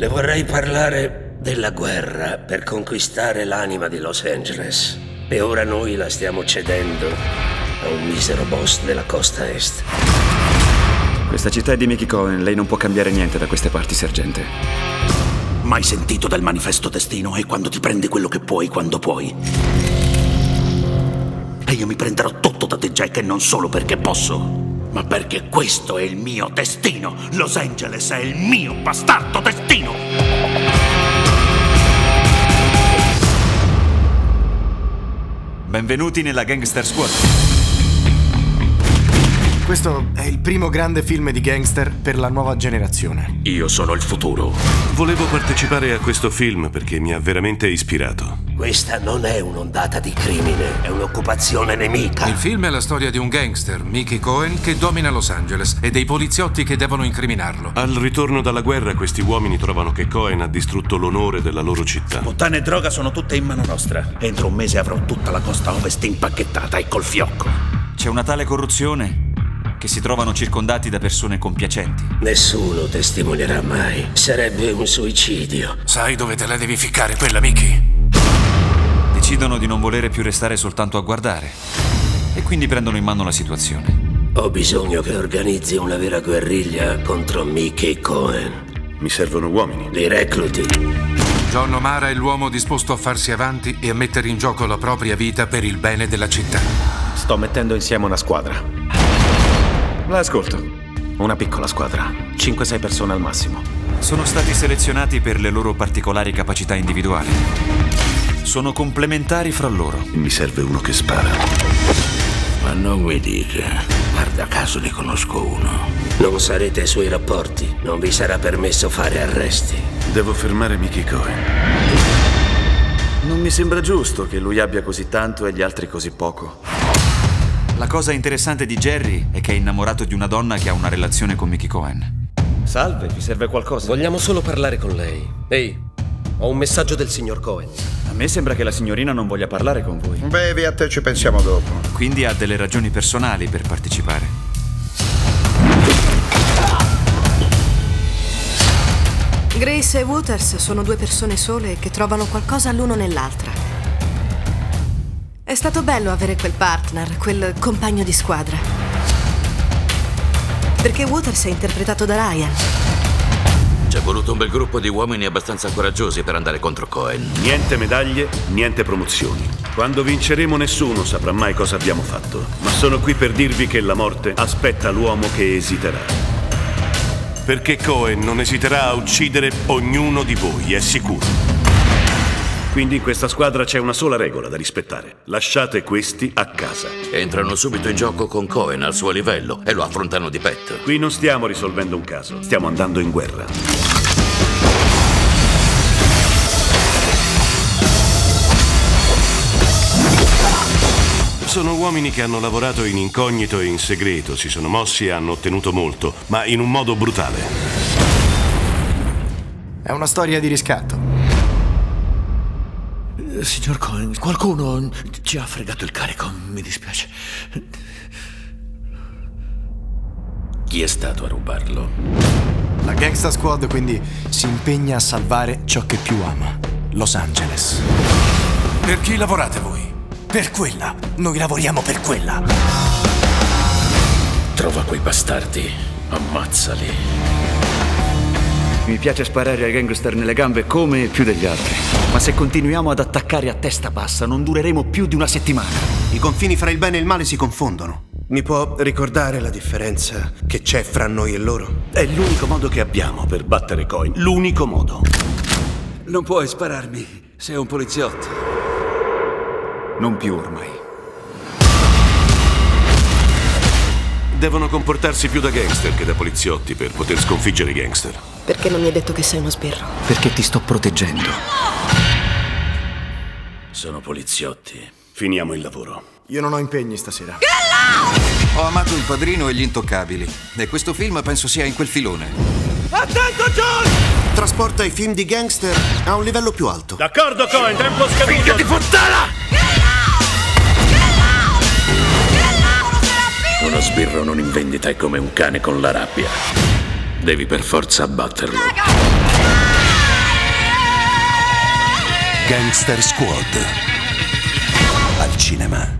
Le vorrei parlare della guerra per conquistare l'anima di Los Angeles. E ora noi la stiamo cedendo a un misero boss della costa est. Questa città è di Mickey Cohen, lei non può cambiare niente da queste parti, sergente. Mai sentito del manifesto destino e quando ti prendi quello che puoi quando puoi. E io mi prenderò tutto da te, Jack, e non solo perché posso, ma perché questo è il mio destino. Los Angeles è il mio bastardo destino. Benvenuti nella Gangster Squad. Questo è il primo grande film di gangster per la nuova generazione. Io sono il futuro. Volevo partecipare a questo film perché mi ha veramente ispirato. Questa non è un'ondata di crimine, è un'occupazione nemica. Il film è la storia di un gangster, Mickey Cohen, che domina Los Angeles e dei poliziotti che devono incriminarlo. Al ritorno dalla guerra questi uomini trovano che Cohen ha distrutto l'onore della loro città. Puttane e droga sono tutte in mano nostra. Entro un mese avrò tutta la costa ovest impacchettata e col fiocco. C'è una tale corruzione che si trovano circondati da persone compiacenti. Nessuno testimonierà mai. Sarebbe un suicidio. Sai dove te la devi ficcare quella, Mickey? Decidono di non volere più restare soltanto a guardare e quindi prendono in mano la situazione. Ho bisogno che organizzi una vera guerriglia contro Mickey Cohen. Mi servono uomini. Li recluti. John O'Mara è l'uomo disposto a farsi avanti e a mettere in gioco la propria vita per il bene della città. Sto mettendo insieme una squadra. L'ascolto. Una piccola squadra. 5-6 persone al massimo. Sono stati selezionati per le loro particolari capacità individuali. Sono complementari fra loro. Mi serve uno che spara. Ma non mi dica. Guarda caso ne conosco uno. Non sarete ai suoi rapporti. Non vi sarà permesso fare arresti. Devo fermare Mickey Cohen. Non mi sembra giusto che lui abbia così tanto e gli altri così poco. La cosa interessante di Jerry è che è innamorato di una donna che ha una relazione con Mickey Cohen. Salve, vi serve qualcosa? Vogliamo solo parlare con lei. Ehi, ho un messaggio del signor Cohen. A me sembra che la signorina non voglia parlare con voi. Bevi, a te ci pensiamo dopo. Quindi ha delle ragioni personali per partecipare. Grace e Waters sono due persone sole che trovano qualcosa l'uno nell'altra. È stato bello avere quel partner, quel compagno di squadra. Perché Waters è interpretato da Ryan. Ci è voluto un bel gruppo di uomini abbastanza coraggiosi per andare contro Cohen. Niente medaglie, niente promozioni. Quando vinceremo nessuno saprà mai cosa abbiamo fatto. Ma sono qui per dirvi che la morte aspetta l'uomo che esiterà. Perché Cohen non esiterà a uccidere ognuno di voi, è sicuro. Quindi in questa squadra c'è una sola regola da rispettare. Lasciate questi a casa. Entrano subito in gioco con Cohen al suo livello e lo affrontano di petto. Qui non stiamo risolvendo un caso, stiamo andando in guerra. Sono uomini che hanno lavorato in incognito e in segreto, si sono mossi e hanno ottenuto molto, ma in un modo brutale. È una storia di riscatto. Signor Cohen, qualcuno ci ha fregato il carico, mi dispiace. Chi è stato a rubarlo? La Gangsta Squad quindi si impegna a salvare ciò che più ama, Los Angeles. Per chi lavorate voi? Per quella. Noi lavoriamo per quella. Trova quei bastardi, ammazzali. Mi piace sparare ai gangster nelle gambe come più degli altri. Ma se continuiamo ad attaccare a testa bassa, non dureremo più di una settimana. I confini fra il bene e il male si confondono. Mi può ricordare la differenza che c'è fra noi e loro? È l'unico modo che abbiamo per battere Coin. L'unico modo. Non puoi spararmi, sei un poliziotto. Non più ormai. Devono comportarsi più da gangster che da poliziotti per poter sconfiggere i gangster. Perché non mi hai detto che sei uno sbirro? Perché ti sto proteggendo. Sono poliziotti. Finiamo il lavoro. Io non ho impegni stasera. Ho amato il padrino e gli intoccabili. E questo film penso sia in quel filone. Attento, John! Trasporta i film di gangster a un livello più alto. D'accordo, Cohen, tempo scaduto. Figlio di puttana! Uno sbirro non in vendita è come un cane con la rabbia. Devi per forza abbatterlo. Gangster Squad. Al cinema.